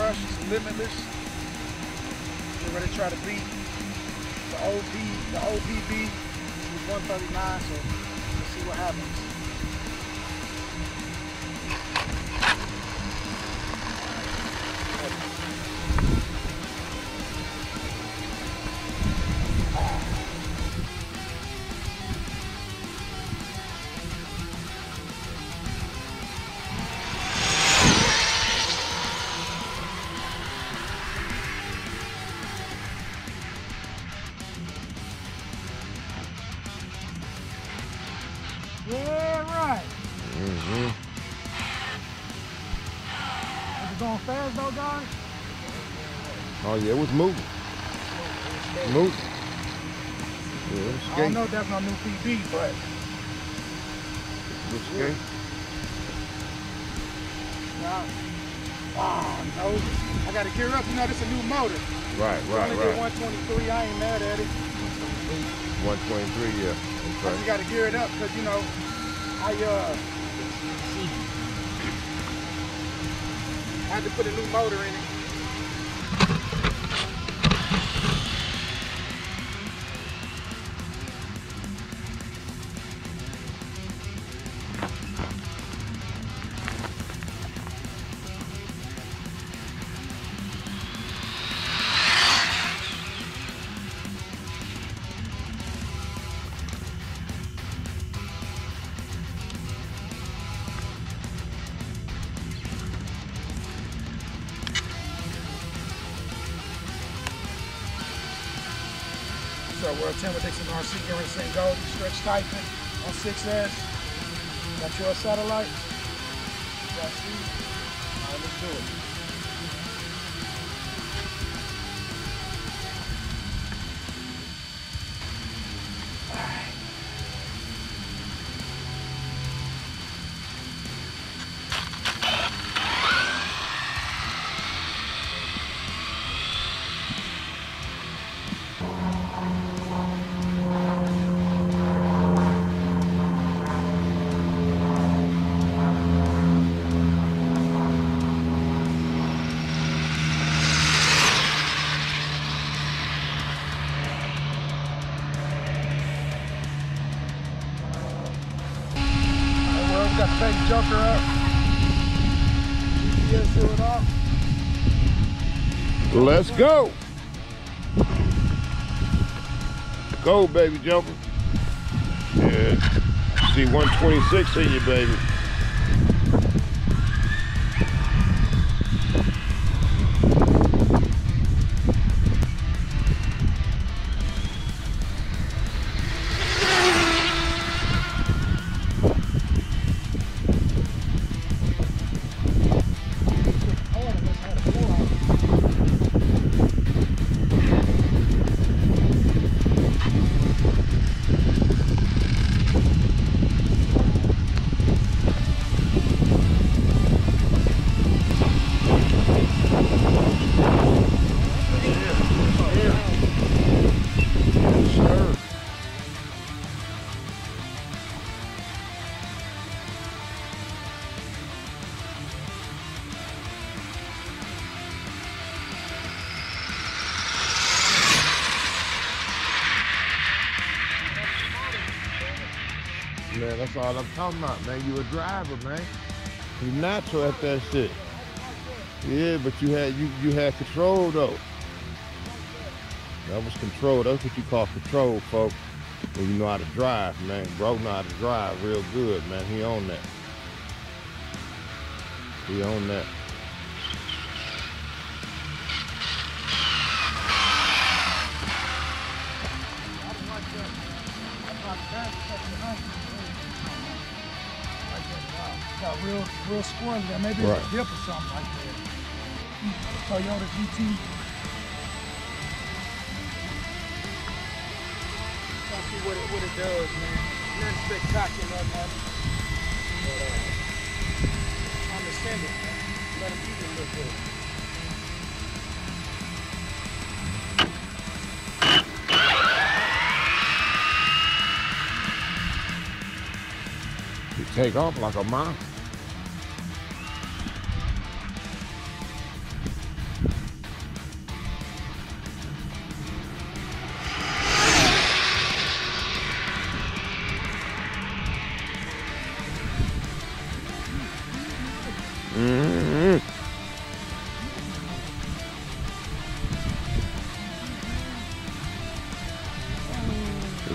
we got Red Rush, it's limitless. We're ready to try to beat the OP, the OPB with 139, so let's see what happens. Mm-hmm. Is it going fast though, guys? Oh yeah, it was moving. Moving. Yeah, it was I don't know if that's my new PB, but It was skating. yeah. Oh, no. I got to gear up. You know, this a new motor. Right, I right, only right. 123. I ain't mad at it. 123, yeah. I Okay. just got to gear it up because, you know, I uh had to put a new motor in it. So we're Timber Dickson RC here in St. Goldie, stretch typing on 6S. Got your satellite. Got Steve. All right, let's do it. Up. GPS off. Let's go. Go, baby Joker. Yeah. See 126 in you, baby. Man, that's all I'm talking about, man. You a driver, man. You natural at that shit. Yeah, but you had you you had control though. That was control. That's what you call control, folks. When you know how to drive, man. Bro know how to drive real good, man. He on that. He on that. Real, real squirrely there. Maybe it's a dip or something like that. Toyota GT. Trying to see what it, what it does, man. Nothing spectacular, nothing. But, uh, I'm extended, man. Let him keep it a little bit. He take off like a mouse.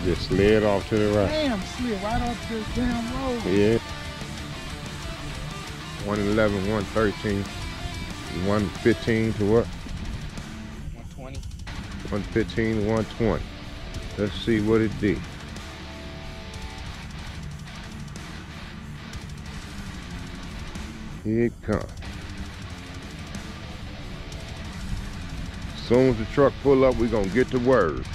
Just slid off to the right. Damn, slid right off the damn road. Yeah. 111, 113, 115 to what? 120. 115, 120. Let's see what it did. Here it comes. Soon as the truck pull up, we gonna get to word.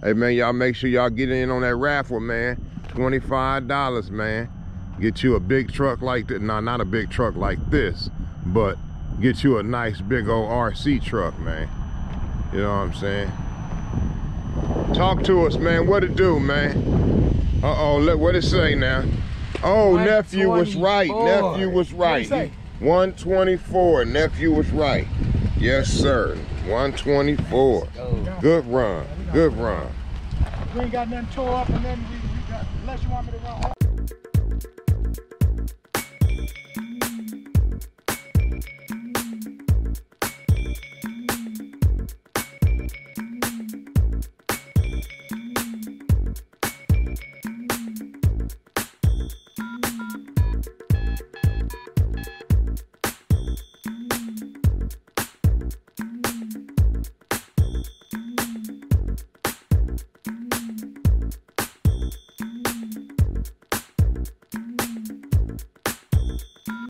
Hey man, y'all make sure y'all get in on that raffle, man. $25, man. Get you a big truck like that. No, not a big truck like this, but get you a nice big old RC truck, man. You know what I'm saying? Talk to us, man. What it do, man? Uh-oh, look what it say now. Oh, nephew was right. Nephew was right. 124. Nephew was right. Yes, sir. 124. Good run. Good run. We ain't got nothing tore up and then we, we got, unless you want me to run.